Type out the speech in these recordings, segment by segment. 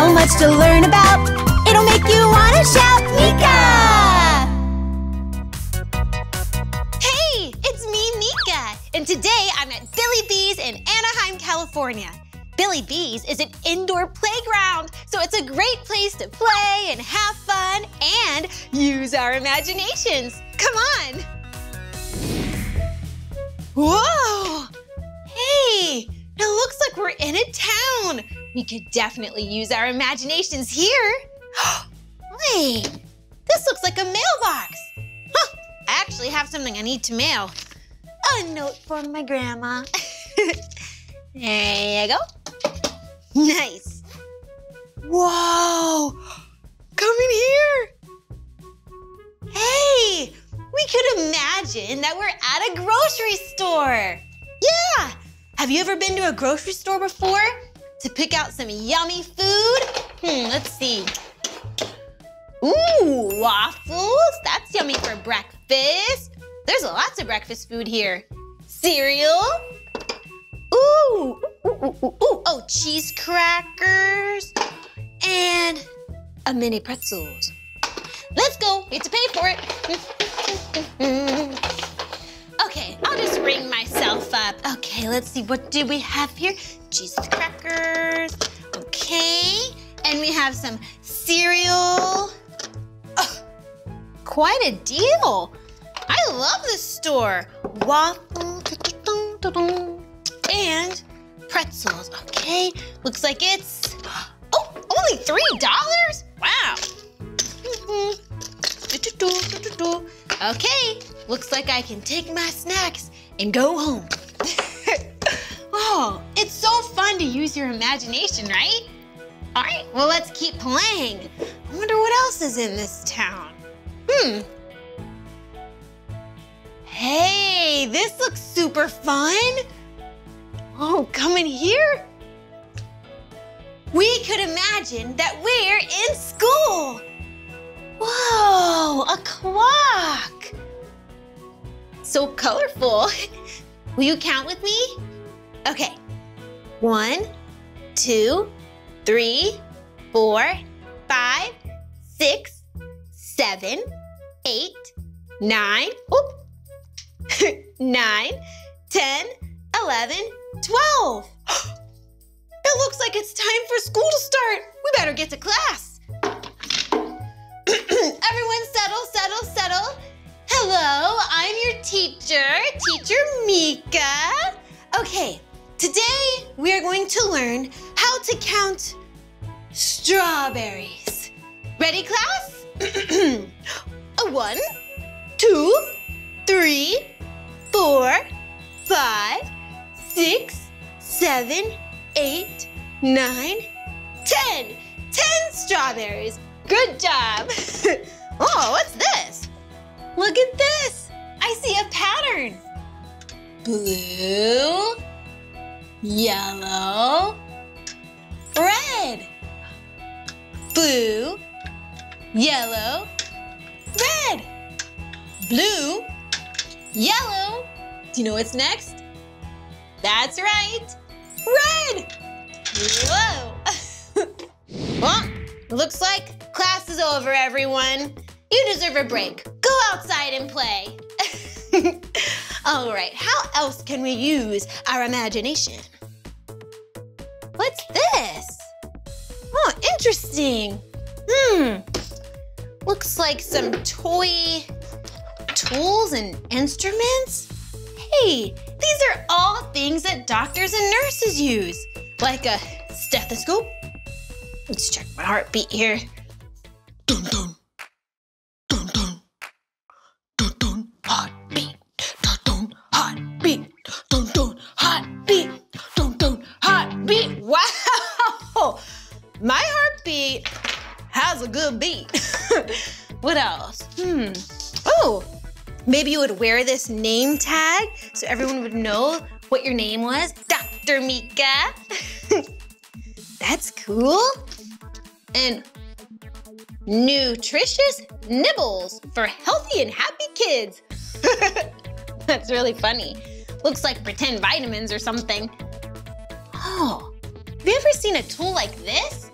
so much to learn about. It'll make you want to shout, Meekah! Hey, it's me, Meekah, and today I'm at Billy Beez in Anaheim, California. Billy Beez is an indoor playground, so it's a great place to play and have fun and use our imaginations. Come on! Whoa! We could definitely use our imaginations here. Wait, this looks like a mailbox. Huh, I actually have something I need to mail. A note from my grandma. there you go. Nice. Whoa! Come in here. Hey, we could imagine that we're at a grocery store. Yeah. Have you ever been to a grocery store before to pick out some yummy food? Hmm, let's see. Ooh, waffles. That's yummy for breakfast. There's lots of breakfast food here. Cereal. Ooh, ooh, ooh, ooh, ooh. Oh, cheese crackers. And a mini pretzels. Let's go. We have to pay for it. just ring myself up. Okay, let's see. What do we have here? Cheese crackers. Okay. And we have some cereal. Oh, quite a deal. I love this store. Waffle and pretzels. Okay, looks like it's oh only three dollars. Wow. Mm-hmm. Okay, looks like I can take my snacks and go home. oh, it's so fun to use your imagination, right? All right, well, let's keep playing. I wonder what else is in this town. Hmm. Hey, this looks super fun. Oh, come in here. We could imagine that we're in school. Whoa, a clock. So colorful. Will you count with me? Okay. One, two, three, four, five, six, seven, eight, nine, oop, nine, ten, eleven, twelve. It looks like it's time for school to start. We better get to class. Everyone settle, settle, settle. Hello, I'm your teacher, Teacher Meekah. Okay, today we are going to learn how to count strawberries. Ready, class? A one, two, three, four, five, six, seven, eight, nine, ten. Ten strawberries. Good job. oh, what's this? Look at this. I see a pattern. Blue, yellow, red. Blue, yellow, red. Blue, yellow. Do you know what's next? That's right. Red. Whoa. well, looks like class is over, everyone. You deserve a break. Outside and play. All right, how else can we use our imagination? What's this? Oh, interesting. Hmm, looks like some toy tools and instruments. Hey, these are all things that doctors and nurses use, like a stethoscope. Let's check my heartbeat here. Has a good beat. what else? Hmm. Oh, maybe you would wear this name tag so everyone would know what your name was. Dr. Meekah. That's cool. And nutritious nibbles for healthy and happy kids. That's really funny. Looks like pretend vitamins or something. Oh, have you ever seen a tool like this?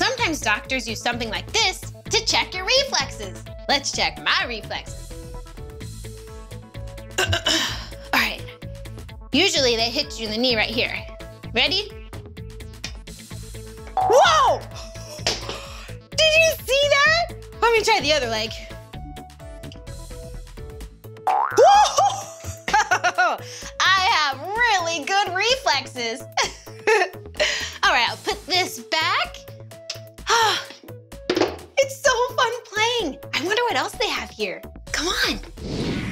Sometimes doctors use something like this to check your reflexes. Let's check my reflexes. All right. Usually they hit you in the knee right here. Ready? Whoa! Did you see that? Let me try the other leg. Whoa! I have really good reflexes. Here. Come on.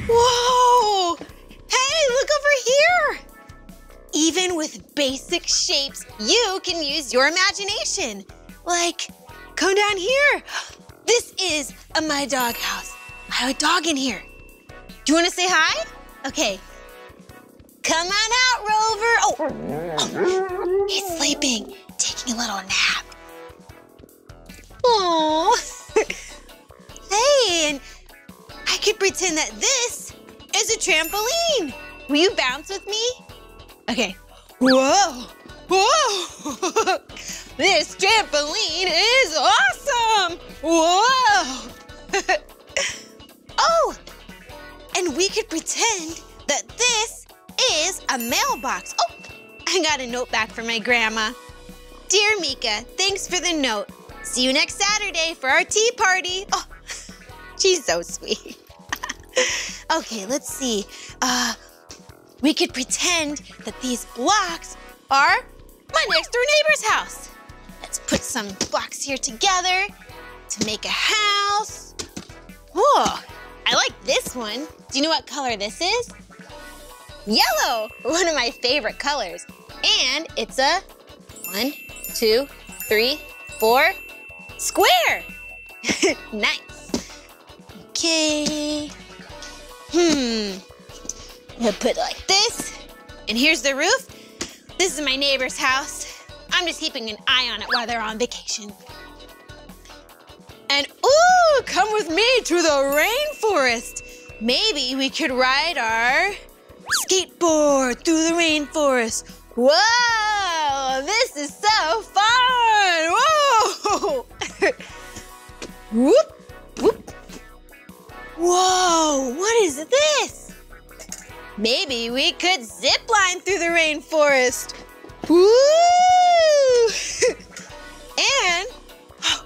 Whoa! Hey, look over here. Even with basic shapes, you can use your imagination. Like, come down here. This is a my dog house. I have a dog in here. Do you want to say hi? Okay. Come on out, Rover. Oh, oh, he's sleeping, taking a little nap. Oh, that this is a trampoline. Will you bounce with me? Okay. Whoa, whoa. this trampoline is awesome. Whoa. oh, and we could pretend that this is a mailbox. Oh, I got a note back from my grandma. Dear Meekah, thanks for the note. See you next Saturday for our tea party. Oh, she's so sweet. Okay, let's see. Uh, we could pretend that these blocks are my next door neighbor's house. Let's put some blocks here together to make a house. Whoa, I like this one. Do you know what color this is? Yellow, one of my favorite colors. And it's a one, two, three, four, square. nice. Okay. Hmm. Gonna put it like this. And here's the roof. This is my neighbor's house. I'm just keeping an eye on it while they're on vacation. And ooh, come with me to the rainforest. Maybe we could ride our skateboard through the rainforest. Whoa, this is so fun. Whoa. whoop. What is this? Maybe we could zip line through the rainforest. Woo! and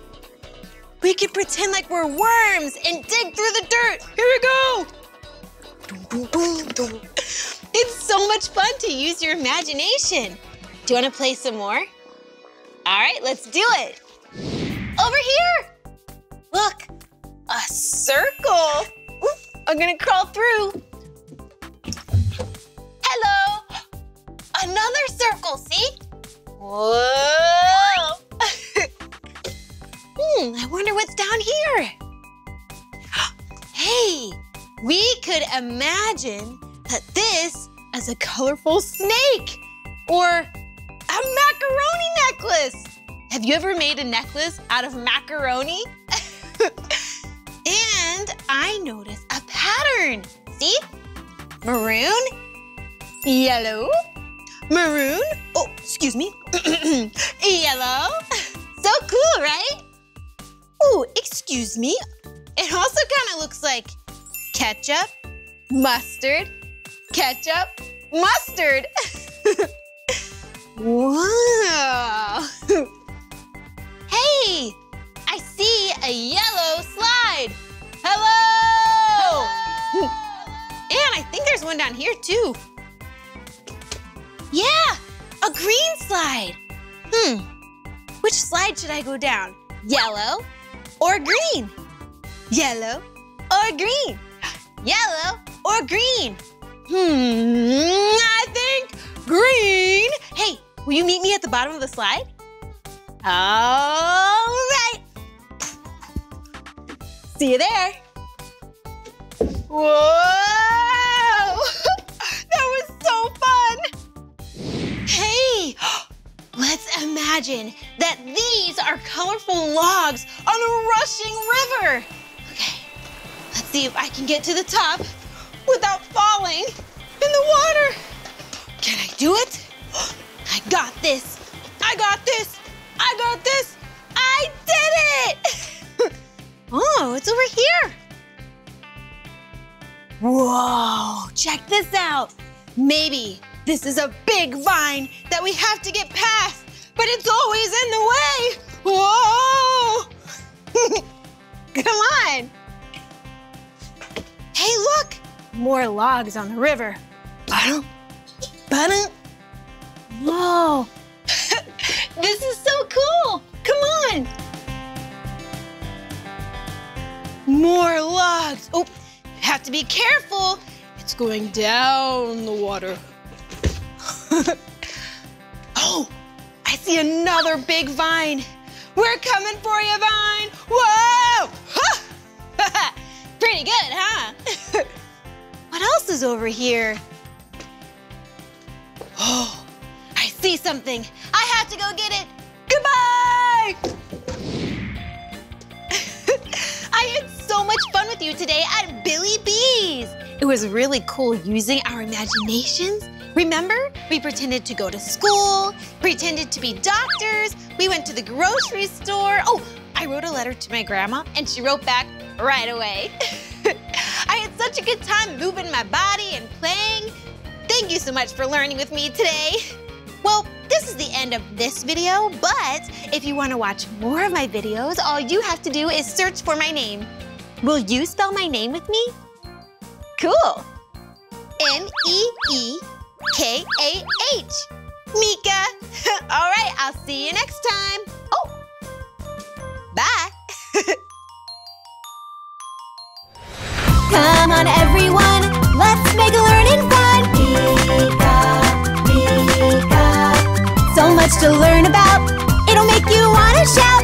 we could pretend like we're worms and dig through the dirt. Here we go. It's so much fun to use your imagination. Do you want to play some more? All right, let's do it. Over here. Look, a circle. I'm gonna crawl through. Hello. Another circle, see? Whoa. hmm, I wonder what's down here. hey, we could imagine that this is a colorful snake or a macaroni necklace. Have you ever made a necklace out of macaroni? and I noticed pattern. See? Maroon, yellow, maroon, oh, excuse me, yellow. So cool, right? Oh, excuse me. It also kind of looks like ketchup, mustard, ketchup, mustard. wow. hey, there's one down here too. Yeah, a green slide. Hmm, which slide should I go down? Yellow or green? Yellow or green? Yellow or green? Hmm, I think green. Hey, will you meet me at the bottom of the slide? All right. See you there. Whoa! Imagine that these are colorful logs on a rushing river. Okay, let's see if I can get to the top without falling in the water. Can I do it? I got this. I got this. I got this. I did what's oh, over here? Whoa, check this out. Maybe this is a big vine that we have to get past, but it's always in the way. Whoa! Come on. Hey, look, more logs on the river. Ba-dum, ba-dum. Whoa, this is so cool. Come on. More logs. Oh, have to be careful. It's going down the water. oh, see another big vine. We're coming for you, Vine. Whoa! Pretty good, huh? what else is over here? Oh, I see something. I have to go get it. Goodbye! I had so much fun with you today at Billy Beez. It was really cool using our imaginations. Remember, we pretended to go to school, pretended to be doctors, we went to the grocery store. Oh, I wrote a letter to my grandma and she wrote back right away. I had such a good time moving my body and playing. Thank you so much for learning with me today. Well, this is the end of this video, but if you want to watch more of my videos, all you have to do is search for my name. Will you spell my name with me? Cool. M-E-E K-A-H. Meekah. All right, I'll see you next time. Oh, bye. Come on, everyone, let's make learning fun. Meekah, Meekah. So much to learn about, it'll make you want to shout.